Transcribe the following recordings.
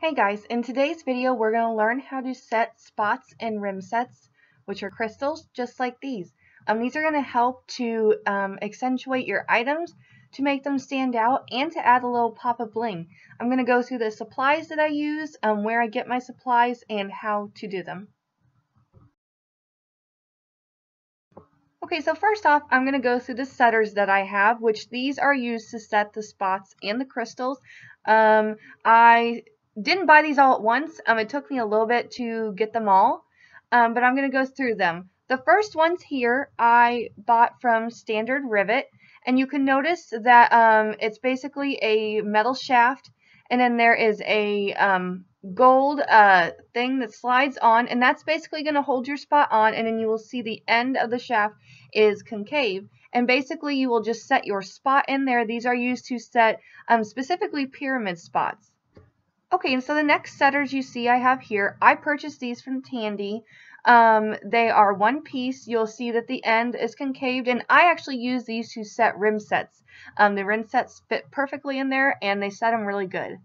Hey guys, in today's video we're going to learn how to set spots in rim sets, which are crystals just like these. Um, these are going to help to um, accentuate your items, to make them stand out, and to add a little pop of bling. I'm going to go through the supplies that I use, um, where I get my supplies, and how to do them. Okay, so first off, I'm going to go through the setters that I have, which these are used to set the spots and the crystals. Um, I didn't buy these all at once. Um, it took me a little bit to get them all, um, but I'm going to go through them. The first ones here I bought from Standard Rivet, and you can notice that um, it's basically a metal shaft, and then there is a um, gold uh, thing that slides on, and that's basically going to hold your spot on, and then you will see the end of the shaft is concave. And basically, you will just set your spot in there. These are used to set um, specifically pyramid spots. Okay, and so the next setters you see I have here, I purchased these from Tandy. Um, they are one piece. You'll see that the end is concaved, and I actually use these to set rim sets. Um, the rim sets fit perfectly in there, and they set them really good.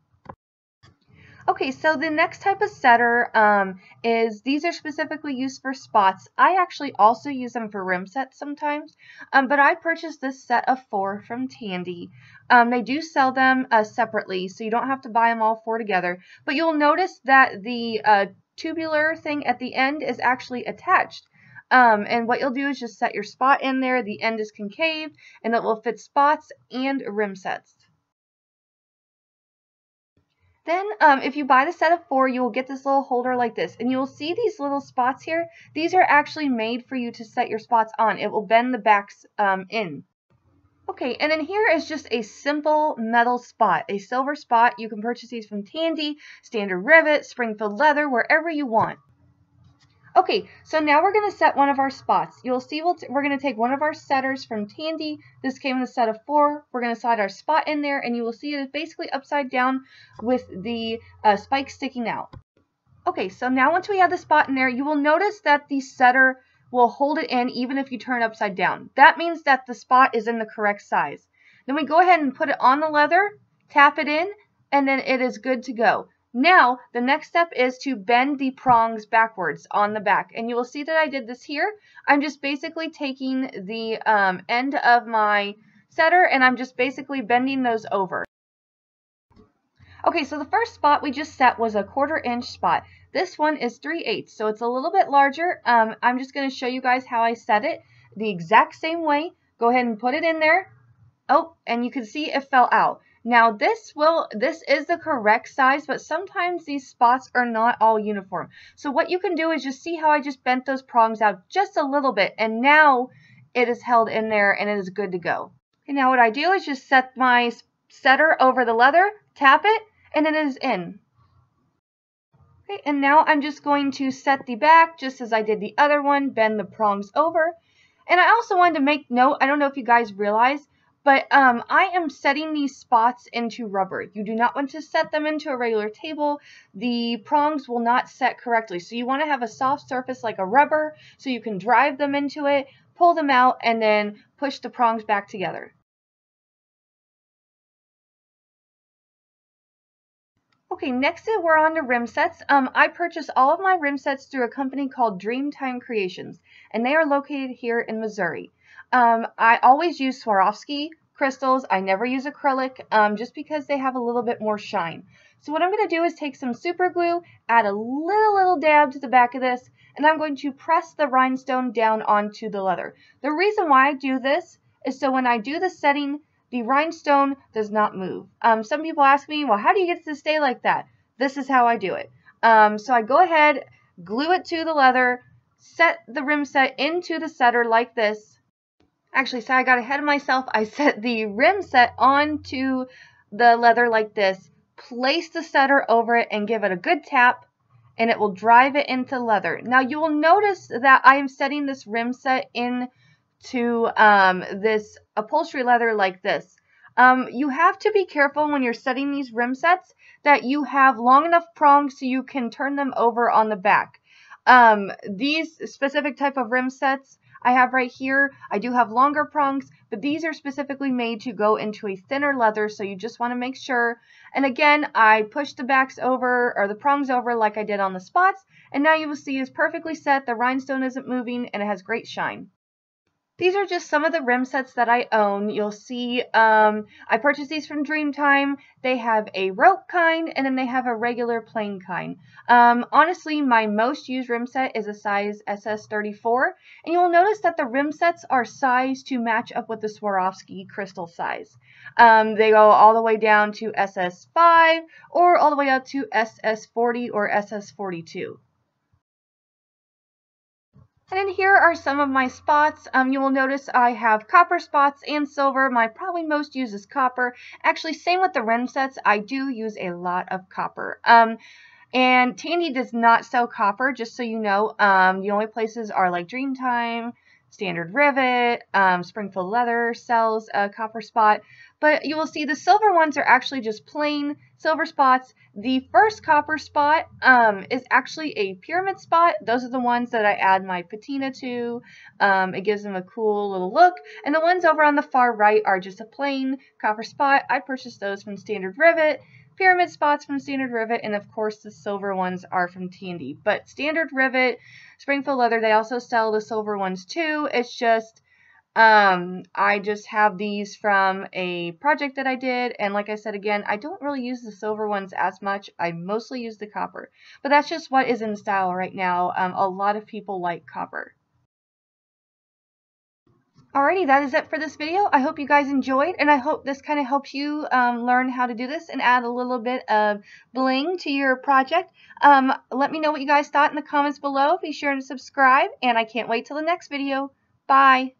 Okay, so the next type of setter um, is these are specifically used for spots. I actually also use them for rim sets sometimes, um, but I purchased this set of four from Tandy. Um, they do sell them uh, separately, so you don't have to buy them all four together. But you'll notice that the uh, tubular thing at the end is actually attached. Um, and what you'll do is just set your spot in there. The end is concave, and it will fit spots and rim sets. Then um, if you buy the set of four, you will get this little holder like this. And you will see these little spots here. These are actually made for you to set your spots on. It will bend the backs um, in. Okay, and then here is just a simple metal spot, a silver spot. You can purchase these from Tandy, Standard Rivet, Springfield Leather, wherever you want. Okay, so now we're going to set one of our spots. You'll see we we are going to take one of our setters from Tandy. This came in a set of four. We're going to slide our spot in there, and you will see it is basically upside down with the uh, spike sticking out. Okay, so now once we have the spot in there, you will notice that the setter will hold it in even if you turn it upside down. That means that the spot is in the correct size. Then we go ahead and put it on the leather, tap it in, and then it is good to go. Now, the next step is to bend the prongs backwards on the back. And you will see that I did this here. I'm just basically taking the um, end of my setter and I'm just basically bending those over. Okay, so the first spot we just set was a quarter inch spot. This one is 3 eighths, so it's a little bit larger. Um, I'm just going to show you guys how I set it the exact same way. Go ahead and put it in there. Oh, and you can see it fell out. Now this will this is the correct size, but sometimes these spots are not all uniform. So what you can do is just see how I just bent those prongs out just a little bit, and now it is held in there and it is good to go. And now what I do is just set my setter over the leather, tap it, and it is in. Okay, and now I'm just going to set the back just as I did the other one, bend the prongs over. And I also wanted to make note, I don't know if you guys realize, but um, I am setting these spots into rubber. You do not want to set them into a regular table. The prongs will not set correctly. So you want to have a soft surface like a rubber so you can drive them into it, pull them out, and then push the prongs back together. Okay, next we're on to rim sets. Um, I purchased all of my rim sets through a company called Dreamtime Creations, and they are located here in Missouri. Um, I always use Swarovski crystals. I never use acrylic um, just because they have a little bit more shine. So what I'm going to do is take some super glue, add a little, little dab to the back of this, and I'm going to press the rhinestone down onto the leather. The reason why I do this is so when I do the setting, the rhinestone does not move. Um, some people ask me, well, how do you get it to stay like that? This is how I do it. Um, so I go ahead, glue it to the leather, set the rim set into the setter like this, Actually, sorry, I got ahead of myself. I set the rim set onto the leather like this, place the setter over it, and give it a good tap, and it will drive it into leather. Now, you will notice that I am setting this rim set into um, this upholstery leather like this. Um, you have to be careful when you're setting these rim sets that you have long enough prongs so you can turn them over on the back. Um, these specific type of rim sets I have right here. I do have longer prongs, but these are specifically made to go into a thinner leather, so you just want to make sure. And again, I push the backs over, or the prongs over like I did on the spots, and now you will see it's perfectly set, the rhinestone isn't moving, and it has great shine. These are just some of the rim sets that I own. You'll see um, I purchased these from Dreamtime. They have a rope kind and then they have a regular plain kind. Um, honestly, my most used rim set is a size SS34 and you'll notice that the rim sets are sized to match up with the Swarovski crystal size. Um, they go all the way down to SS5 or all the way up to SS40 or SS42. And then here are some of my spots. Um, you will notice I have copper spots and silver. My probably most used is copper. Actually, same with the rim sets. I do use a lot of copper. Um, and Tandy does not sell copper, just so you know. Um, the only places are like Dreamtime, Standard Rivet, um, Springfield Leather sells a copper spot. But you will see the silver ones are actually just plain silver spots. The first copper spot um, is actually a pyramid spot. Those are the ones that I add my patina to. Um, it gives them a cool little look. And the ones over on the far right are just a plain copper spot. I purchased those from Standard Rivet. Pyramid spots from Standard Rivet, and of course the silver ones are from Tandy. But Standard Rivet, Springfield Leather, they also sell the silver ones too. It's just um, I just have these from a project that I did, and like I said again, I don't really use the silver ones as much. I mostly use the copper, but that's just what is in style right now. Um, a lot of people like copper. Alrighty, that is it for this video. I hope you guys enjoyed, and I hope this kind of helps you um, learn how to do this and add a little bit of bling to your project. Um, let me know what you guys thought in the comments below. Be sure to subscribe, and I can't wait till the next video. Bye!